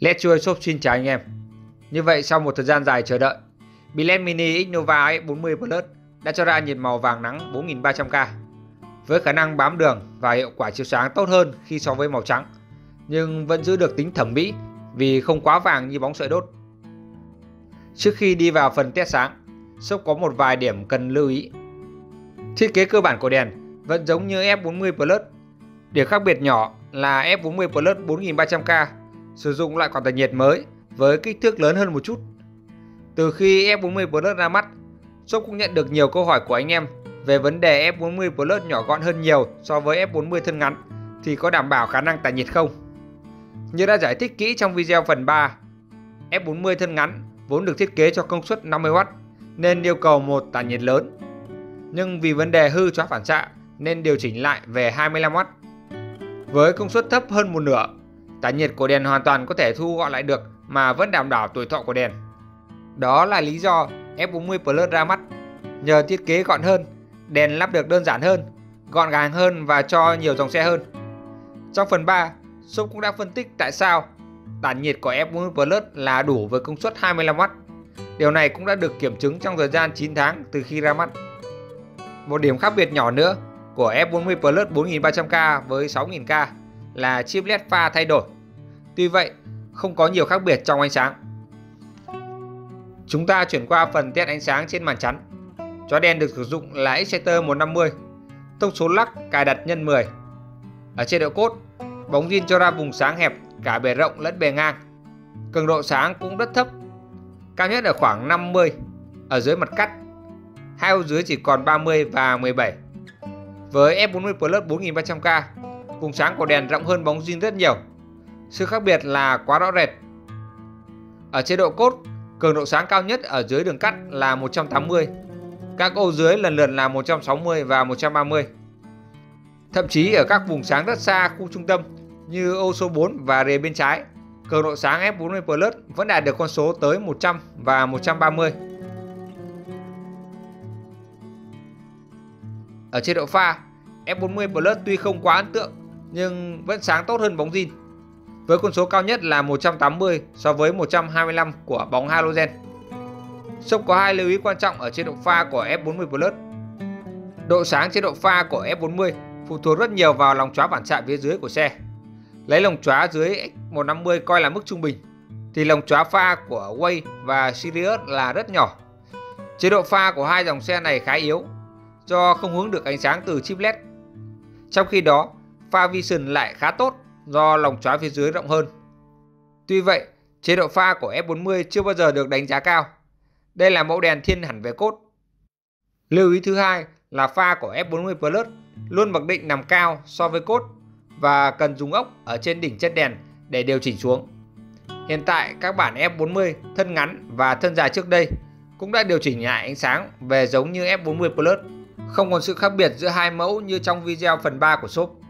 Let's Joy Shop xin chào anh em. Như vậy sau một thời gian dài chờ đợi, Bilen Mini Innova S40 Plus đã cho ra nhiệt màu vàng nắng 4300K với khả năng bám đường và hiệu quả chiếu sáng tốt hơn khi so với màu trắng nhưng vẫn giữ được tính thẩm mỹ vì không quá vàng như bóng sợi đốt. Trước khi đi vào phần test sáng, shop có một vài điểm cần lưu ý. Thiết kế cơ bản của đèn vẫn giống như F40 Plus. Điểm khác biệt nhỏ là F40 Plus 4300K sử dụng loại quạt tản nhiệt mới với kích thước lớn hơn một chút. Từ khi F40 Plus ra mắt, shop cũng nhận được nhiều câu hỏi của anh em về vấn đề F40 Plus nhỏ gọn hơn nhiều so với F40 thân ngắn thì có đảm bảo khả năng tản nhiệt không? Như đã giải thích kỹ trong video phần 3, F40 thân ngắn vốn được thiết kế cho công suất 50W nên yêu cầu một tản nhiệt lớn. Nhưng vì vấn đề hư chóa phản xạ nên điều chỉnh lại về 25W. Với công suất thấp hơn một nửa Tản nhiệt của đèn hoàn toàn có thể thu gọn lại được mà vẫn đảm bảo tuổi thọ của đèn. Đó là lý do F40 Plus ra mắt. Nhờ thiết kế gọn hơn, đèn lắp được đơn giản hơn, gọn gàng hơn và cho nhiều dòng xe hơn. Trong phần 3, shop cũng đã phân tích tại sao tản nhiệt của F40 Plus là đủ với công suất 25W. Điều này cũng đã được kiểm chứng trong thời gian 9 tháng từ khi ra mắt. Một điểm khác biệt nhỏ nữa của F40 Plus 4300K với 6000K là chip LED pha thay đổi. Tuy vậy, không có nhiều khác biệt trong ánh sáng. Chúng ta chuyển qua phần test ánh sáng trên màn chắn. Chó đen được sử dụng là Exciter 150, thông số lắc cài đặt nhân 10. Ở chế độ cốt, bóng zin cho ra vùng sáng hẹp cả bề rộng lẫn bề ngang. Cường độ sáng cũng rất thấp, cao nhất ở khoảng 50 ở dưới mặt cắt. Hai ô dưới chỉ còn 30 và 17. Với F40 Plus 4300K, vùng sáng của đèn rộng hơn bóng zin rất nhiều. Sự khác biệt là quá rõ rệt. Ở chế độ cốt, cường độ sáng cao nhất ở dưới đường cắt là 180. Các ô dưới lần lượt là 160 và 130. Thậm chí ở các vùng sáng rất xa khu trung tâm như ô số 4 và rìa bên trái, cường độ sáng F40 Plus vẫn đạt được con số tới 100 và 130. Ở chế độ pha, F40 Plus tuy không quá ấn tượng nhưng vẫn sáng tốt hơn bóng zin. Với con số cao nhất là 180 so với 125 của bóng halogen. Shop có hai lưu ý quan trọng ở chế độ pha của F40 Plus. Độ sáng chế độ pha của F40 phụ thuộc rất nhiều vào lòng chóa phản xạ phía dưới của xe. Lấy lồng chóa dưới X150 coi là mức trung bình thì lồng chóa pha của Way và Sirius là rất nhỏ. Chế độ pha của hai dòng xe này khá yếu do không hướng được ánh sáng từ chip LED. Trong khi đó, pha Vision lại khá tốt do lòng chóa phía dưới rộng hơn. Tuy vậy, chế độ pha của F40 chưa bao giờ được đánh giá cao. Đây là mẫu đèn thiên hẳn về cốt. Lưu ý thứ hai là pha của F40 Plus luôn mặc định nằm cao so với cốt và cần dùng ốc ở trên đỉnh chất đèn để điều chỉnh xuống. Hiện tại các bản F40 thân ngắn và thân dài trước đây cũng đã điều chỉnh lại ánh sáng về giống như F40 Plus. Không còn sự khác biệt giữa hai mẫu như trong video phần 3 của shop.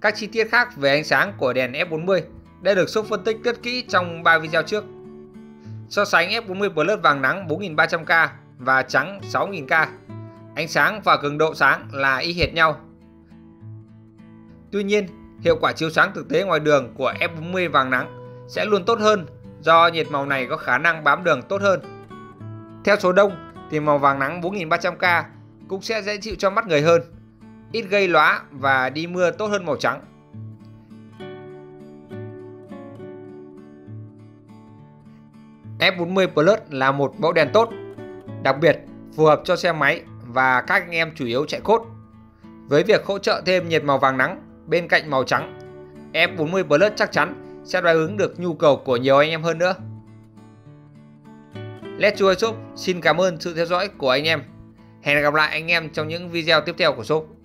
Các chi tiết khác về ánh sáng của đèn F40 đã được shop phân tích rất kỹ trong 3 video trước. So sánh F40 Plus vàng nắng 4300K và trắng 6000K, ánh sáng và cường độ sáng là y hệt nhau. Tuy nhiên, hiệu quả chiếu sáng thực tế ngoài đường của F40 vàng nắng sẽ luôn tốt hơn do nhiệt màu này có khả năng bám đường tốt hơn. Theo số đông thì màu vàng nắng 4300K cũng sẽ dễ chịu cho mắt người hơn ít gây lóa và đi mưa tốt hơn màu trắng. F40 Plus là một mẫu đèn tốt, đặc biệt phù hợp cho xe máy và các anh em chủ yếu chạy cốt. Với việc hỗ trợ thêm nhiệt màu vàng nắng bên cạnh màu trắng, F40 Plus chắc chắn sẽ đáp ứng được nhu cầu của nhiều anh em hơn nữa. Let's Joy Shop xin cảm ơn sự theo dõi của anh em. Hẹn gặp lại anh em trong những video tiếp theo của shop.